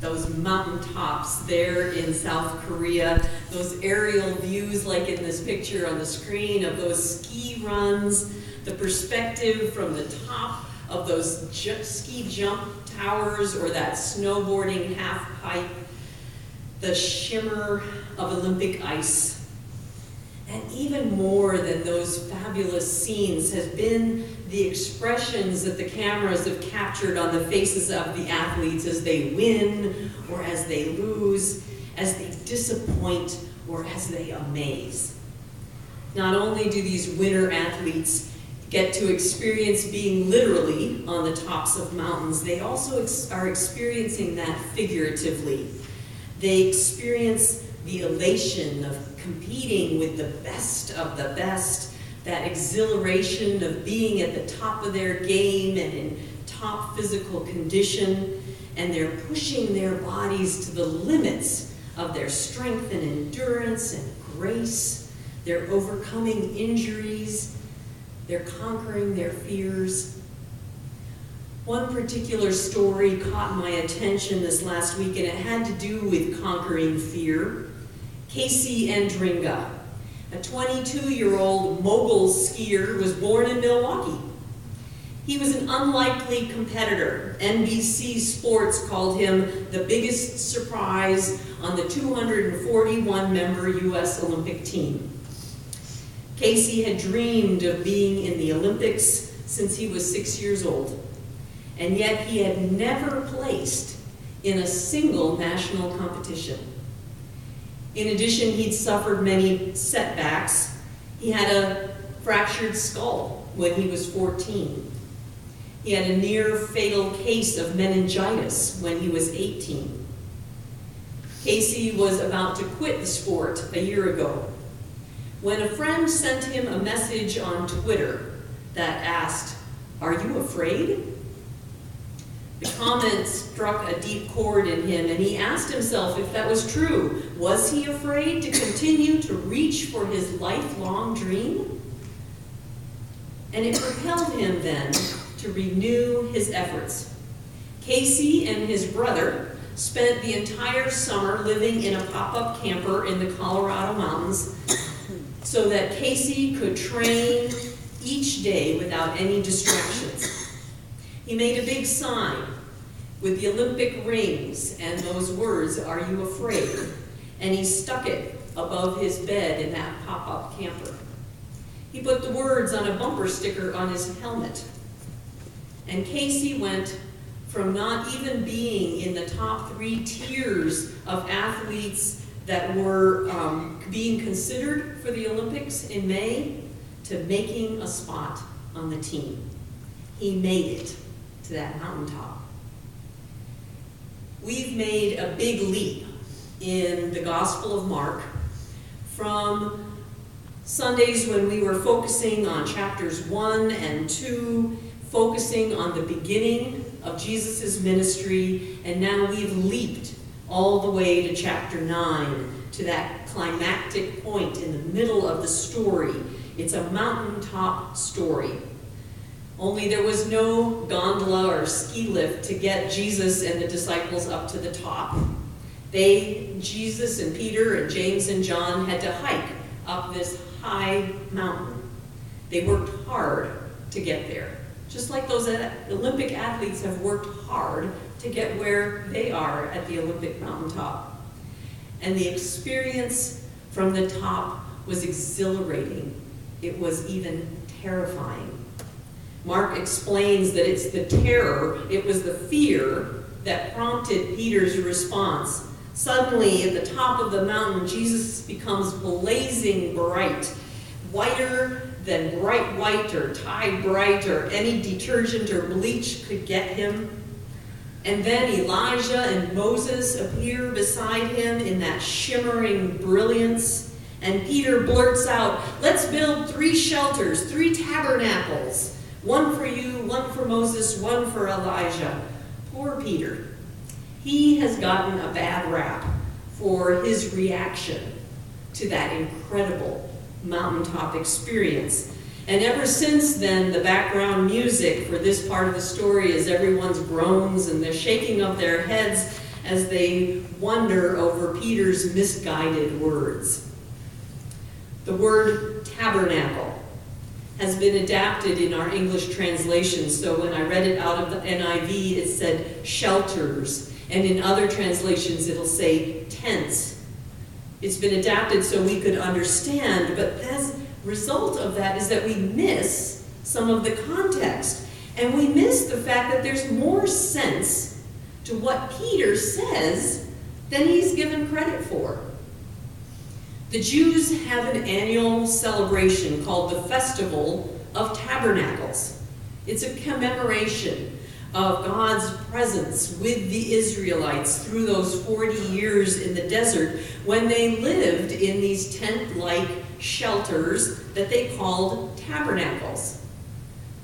those mountaintops there in South Korea, those aerial views like in this picture on the screen of those ski runs, the perspective from the top of those ski jump towers or that snowboarding half pipe, the shimmer of Olympic ice. And even more than those fabulous scenes has been the expressions that the cameras have captured on the faces of the athletes as they win or as they lose, as they disappoint or as they amaze. Not only do these winter athletes get to experience being literally on the tops of mountains, they also ex are experiencing that figuratively. They experience the elation of competing with the best of the best, that exhilaration of being at the top of their game and in top physical condition, and they're pushing their bodies to the limits of their strength and endurance and grace. They're overcoming injuries. They're conquering their fears. One particular story caught my attention this last week, and it had to do with conquering fear. Casey Andringa, a 22-year-old mogul skier, was born in Milwaukee. He was an unlikely competitor. NBC Sports called him the biggest surprise on the 241-member U.S. Olympic team. Casey had dreamed of being in the Olympics since he was six years old, and yet he had never placed in a single national competition. In addition, he'd suffered many setbacks. He had a fractured skull when he was 14. He had a near fatal case of meningitis when he was 18. Casey was about to quit the sport a year ago when a friend sent him a message on Twitter that asked, Are you afraid? The comment struck a deep chord in him, and he asked himself if that was true. Was he afraid to continue to reach for his lifelong dream? And it propelled him then to renew his efforts. Casey and his brother spent the entire summer living in a pop-up camper in the Colorado mountains so that Casey could train each day without any distractions. He made a big sign with the Olympic rings and those words, Are you afraid? And he stuck it above his bed in that pop-up camper. He put the words on a bumper sticker on his helmet. And Casey went from not even being in the top three tiers of athletes that were um, being considered for the Olympics in May to making a spot on the team. He made it to that mountaintop. We've made a big leap in the Gospel of Mark from Sundays when we were focusing on chapters 1 and 2, focusing on the beginning of Jesus' ministry, and now we've leaped all the way to chapter 9, to that climactic point in the middle of the story. It's a mountaintop story. Only there was no gondola or ski lift to get Jesus and the disciples up to the top. They, Jesus and Peter and James and John, had to hike up this high mountain. They worked hard to get there. Just like those Olympic athletes have worked hard to get where they are at the Olympic mountaintop. And the experience from the top was exhilarating. It was even terrifying. Mark explains that it's the terror, it was the fear that prompted Peter's response. Suddenly, at the top of the mountain, Jesus becomes blazing bright, whiter than bright white or Tide Bright or any detergent or bleach could get him. And then Elijah and Moses appear beside him in that shimmering brilliance. And Peter blurts out, let's build three shelters, three tabernacles. One for you, one for Moses, one for Elijah. Poor Peter. He has gotten a bad rap for his reaction to that incredible mountaintop experience. And ever since then, the background music for this part of the story is everyone's groans and the shaking of their heads as they wonder over Peter's misguided words. The word tabernacle has been adapted in our English translation. So when I read it out of the NIV, it said shelters. And in other translations, it'll say tents. It's been adapted so we could understand, but as a result of that is that we miss some of the context. And we miss the fact that there's more sense to what Peter says than he's given credit for. The Jews have an annual celebration called the Festival of Tabernacles. It's a commemoration of God's presence with the Israelites through those 40 years in the desert when they lived in these tent-like shelters that they called tabernacles.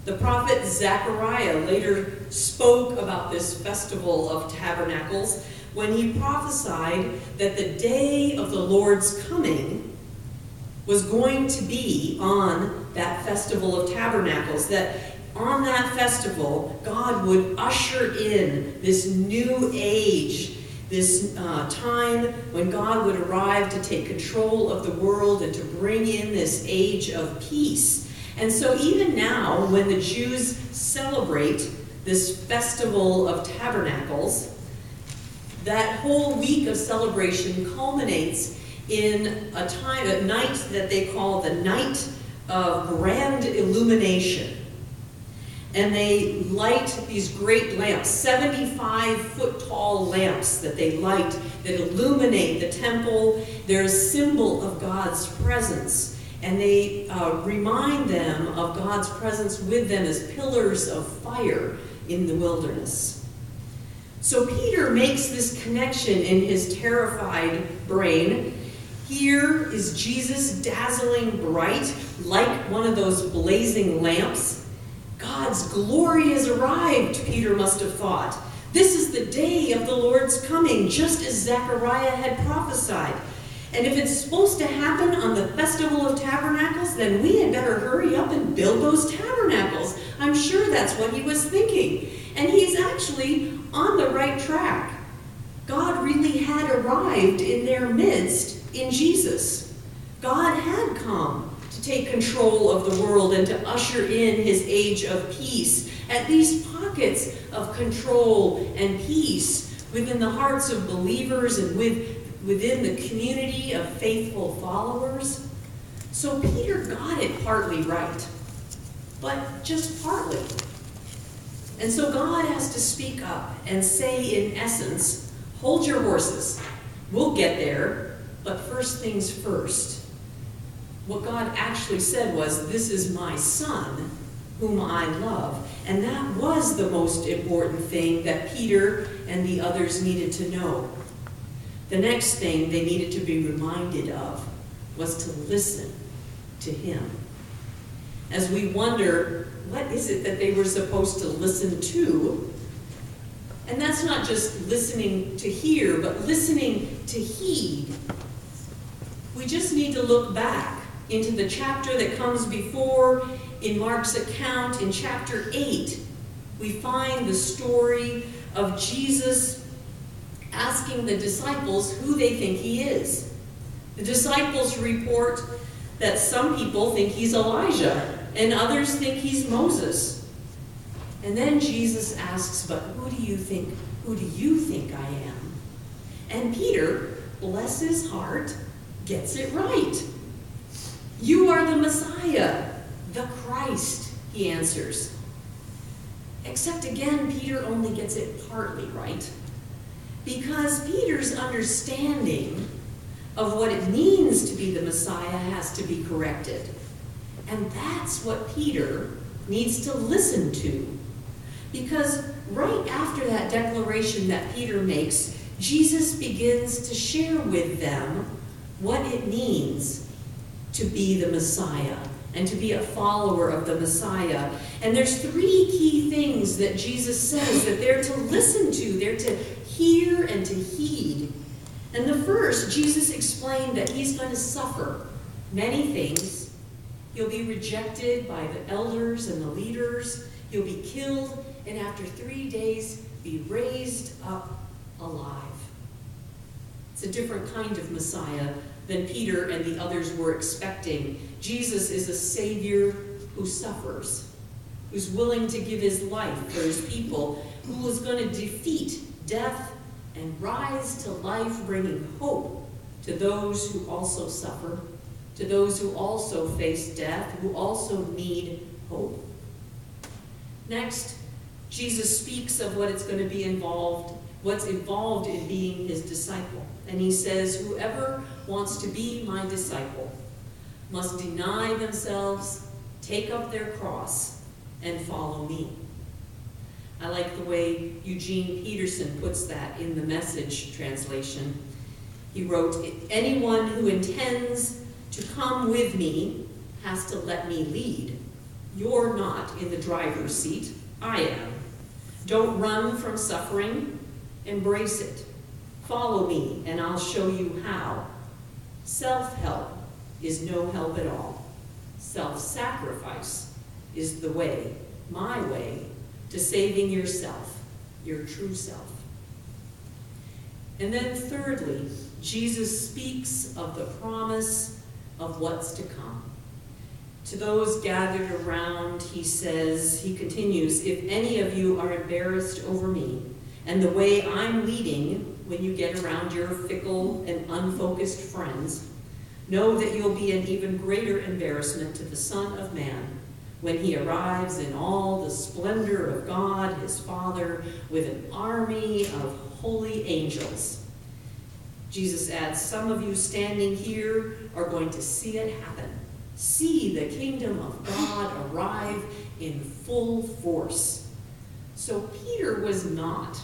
The prophet Zechariah later spoke about this festival of tabernacles when he prophesied that the day of the Lord's coming was going to be on that festival of tabernacles, that on that festival, God would usher in this new age, this uh, time when God would arrive to take control of the world and to bring in this age of peace. And so even now, when the Jews celebrate this festival of tabernacles, that whole week of celebration culminates in a time, a night that they call the Night of Grand Illumination. And they light these great lamps, 75 foot tall lamps that they light that illuminate the temple. They're a symbol of God's presence. And they uh, remind them of God's presence with them as pillars of fire in the wilderness. So Peter makes this connection in his terrified brain. Here is Jesus dazzling bright, like one of those blazing lamps. God's glory has arrived, Peter must have thought. This is the day of the Lord's coming, just as Zechariah had prophesied. And if it's supposed to happen on the Festival of Tabernacles, then we had better hurry up and build those tabernacles. I'm sure that's what he was thinking. And he's actually on the right track. God really had arrived in their midst in Jesus. God had come to take control of the world and to usher in his age of peace, at least pockets of control and peace within the hearts of believers and with, within the community of faithful followers. So Peter got it partly right, but just partly. And so God has to speak up and say, in essence, hold your horses. We'll get there, but first things first. What God actually said was, This is my son, whom I love. And that was the most important thing that Peter and the others needed to know. The next thing they needed to be reminded of was to listen to him. As we wonder what is it that they were supposed to listen to? And that's not just listening to hear, but listening to heed. We just need to look back into the chapter that comes before in Mark's account in chapter 8. We find the story of Jesus asking the disciples who they think he is. The disciples report that some people think he's Elijah, and others think he's Moses. And then Jesus asks, but who do you think, who do you think I am? And Peter, bless his heart, gets it right. You are the Messiah, the Christ, he answers. Except again, Peter only gets it partly right. Because Peter's understanding of what it means to be the Messiah has to be corrected. And that's what Peter needs to listen to. Because right after that declaration that Peter makes, Jesus begins to share with them what it means to be the Messiah and to be a follower of the Messiah. And there's three key things that Jesus says that they're to listen to, they're to hear and to heed. And the first, Jesus explained that he's going to suffer many things He'll be rejected by the elders and the leaders. You'll be killed, and after three days, be raised up alive. It's a different kind of Messiah than Peter and the others were expecting. Jesus is a Savior who suffers, who's willing to give his life for his people, who is going to defeat death and rise to life, bringing hope to those who also suffer, to those who also face death, who also need hope. Next, Jesus speaks of what it's going to be involved, what's involved in being his disciple. And he says, whoever wants to be my disciple must deny themselves, take up their cross, and follow me. I like the way Eugene Peterson puts that in the message translation. He wrote, anyone who intends to come with me has to let me lead. You're not in the driver's seat, I am. Don't run from suffering, embrace it. Follow me, and I'll show you how. Self-help is no help at all. Self-sacrifice is the way, my way, to saving yourself, your true self. And then thirdly, Jesus speaks of the promise of what's to come. To those gathered around, he says, he continues, if any of you are embarrassed over me and the way I'm leading when you get around your fickle and unfocused friends, know that you'll be an even greater embarrassment to the Son of Man when he arrives in all the splendor of God, his Father, with an army of holy angels. Jesus adds, some of you standing here are going to see it happen. See the kingdom of God arrive in full force. So Peter was not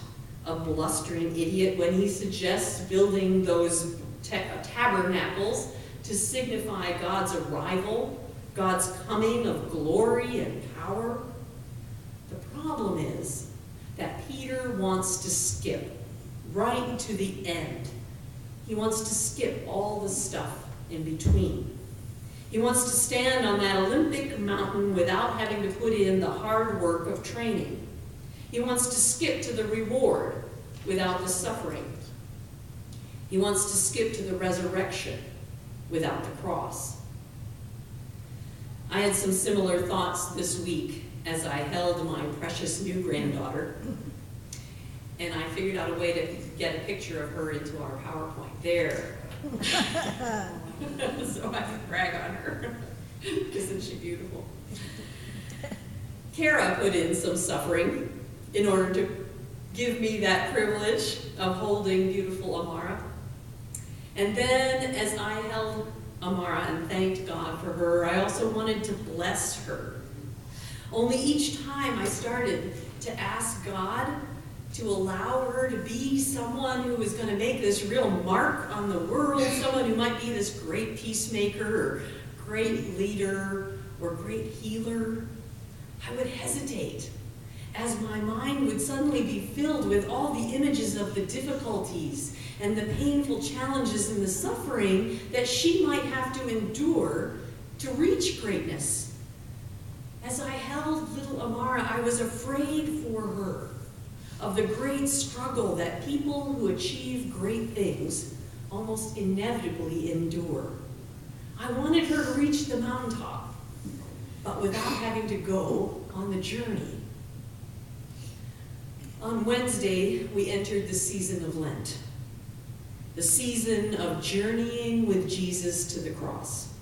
a blustering idiot when he suggests building those tabernacles to signify God's arrival God's coming of glory and power. The problem is that Peter wants to skip right to the end. He wants to skip all the stuff in between. He wants to stand on that Olympic mountain without having to put in the hard work of training. He wants to skip to the reward without the suffering. He wants to skip to the resurrection without the cross. I had some similar thoughts this week as I held my precious new granddaughter. And I figured out a way to get a picture of her into our PowerPoint. There. so I can brag on her. Isn't she beautiful? Kara put in some suffering in order to give me that privilege of holding beautiful Amara. And then as I held Amara and thanked God for her. I also wanted to bless her. Only each time I started to ask God to allow her to be someone who was going to make this real mark on the world, someone who might be this great peacemaker or great leader or great healer, I would hesitate as my mind would suddenly be filled with all the images of the difficulties and the painful challenges and the suffering that she might have to endure to reach greatness. As I held little Amara, I was afraid for her of the great struggle that people who achieve great things almost inevitably endure. I wanted her to reach the mountaintop, but without having to go on the journey. On Wednesday, we entered the season of Lent the season of journeying with Jesus to the cross.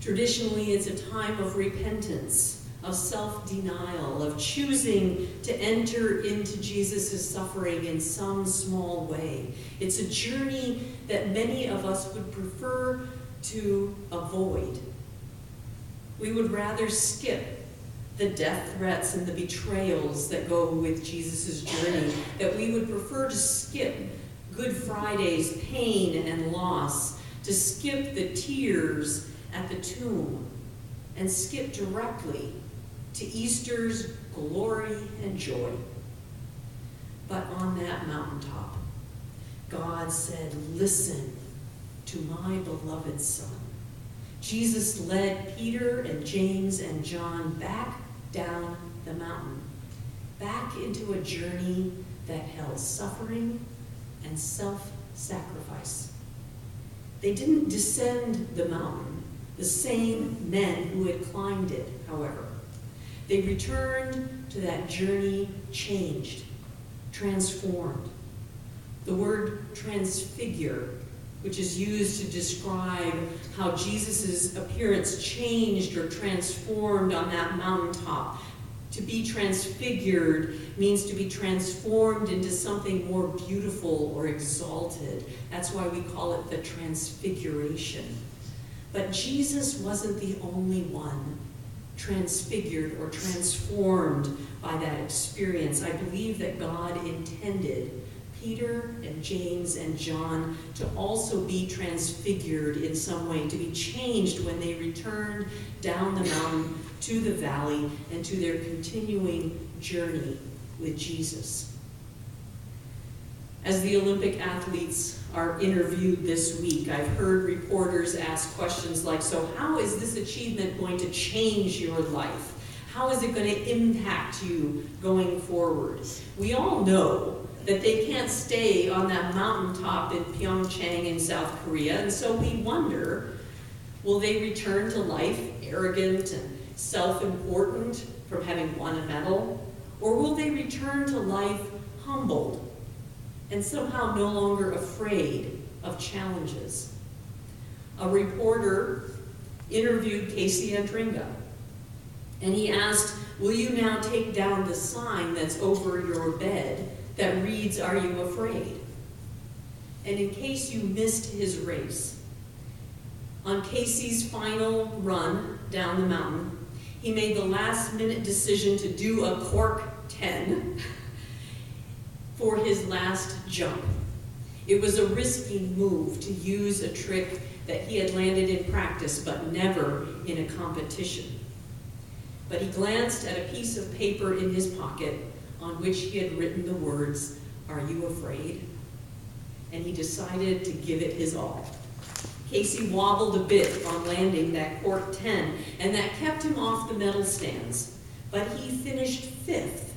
Traditionally, it's a time of repentance, of self-denial, of choosing to enter into Jesus' suffering in some small way. It's a journey that many of us would prefer to avoid. We would rather skip the death threats and the betrayals that go with Jesus' journey, that we would prefer to skip Good Friday's pain and loss, to skip the tears at the tomb, and skip directly to Easter's glory and joy. But on that mountaintop, God said, listen to my beloved son. Jesus led Peter and James and John back down the mountain, back into a journey that held suffering and self-sacrifice. They didn't descend the mountain, the same men who had climbed it, however. They returned to that journey changed, transformed. The word transfigure, which is used to describe how Jesus' appearance changed or transformed on that mountaintop. To be transfigured means to be transformed into something more beautiful or exalted. That's why we call it the transfiguration. But Jesus wasn't the only one transfigured or transformed by that experience. I believe that God intended Peter and James and John to also be transfigured in some way, to be changed when they returned down the mountain to the valley and to their continuing journey with Jesus. As the Olympic athletes are interviewed this week, I've heard reporters ask questions like, so how is this achievement going to change your life? How is it going to impact you going forward? We all know that they can't stay on that mountaintop in Pyeongchang in South Korea, and so we wonder, will they return to life arrogant and self-important from having won a medal? Or will they return to life humbled and somehow no longer afraid of challenges. A reporter interviewed Casey Andringa, and he asked, will you now take down the sign that's over your bed that reads, are you afraid? And in case you missed his race, on Casey's final run down the mountain, he made the last minute decision to do a cork 10 for his last jump. It was a risky move to use a trick that he had landed in practice, but never in a competition. But he glanced at a piece of paper in his pocket on which he had written the words, Are you afraid? And he decided to give it his all. Casey wobbled a bit on landing that cork 10, and that kept him off the medal stands. But he finished fifth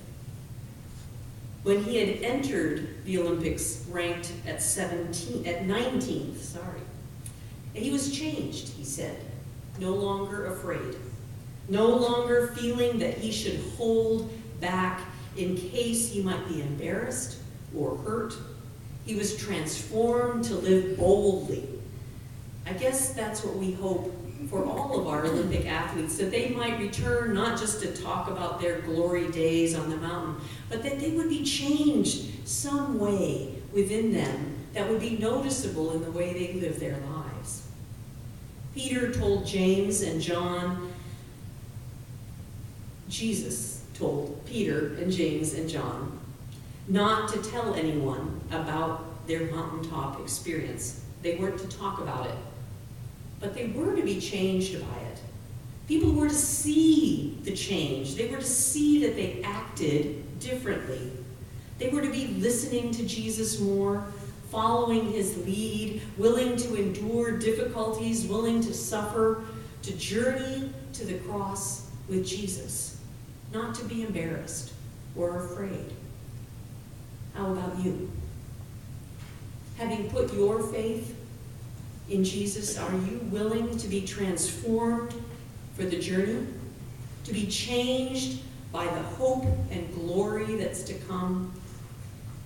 when he had entered the Olympics ranked at 17, at 19th, sorry. He was changed, he said, no longer afraid, no longer feeling that he should hold back in case he might be embarrassed or hurt. He was transformed to live boldly. I guess that's what we hope for all of our Olympic athletes, that they might return not just to talk about their glory days on the mountain, but that they would be changed some way within them that would be noticeable in the way they live their lives. Peter told James and John, Jesus told Peter and James and John not to tell anyone about their mountaintop experience. They weren't to talk about it but they were to be changed by it. People were to see the change. They were to see that they acted differently. They were to be listening to Jesus more, following his lead, willing to endure difficulties, willing to suffer, to journey to the cross with Jesus, not to be embarrassed or afraid. How about you? Having put your faith in Jesus, are you willing to be transformed for the journey? To be changed by the hope and glory that's to come?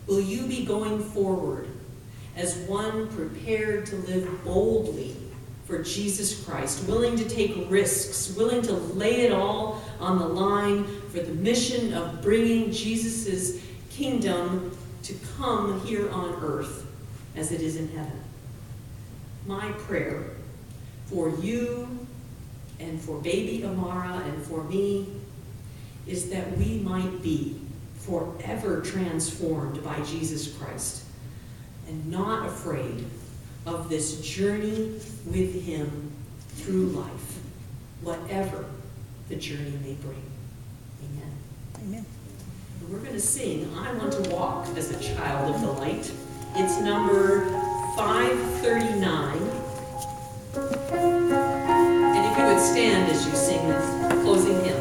Will you be going forward as one prepared to live boldly for Jesus Christ, willing to take risks, willing to lay it all on the line for the mission of bringing Jesus' kingdom to come here on earth as it is in heaven? My prayer for you and for baby Amara and for me is that we might be forever transformed by Jesus Christ and not afraid of this journey with him through life, whatever the journey may bring. Amen. Amen. We're going to sing I Want to Walk as a Child of the Light. It's number 539. And if you would stand as you sing this closing hymn.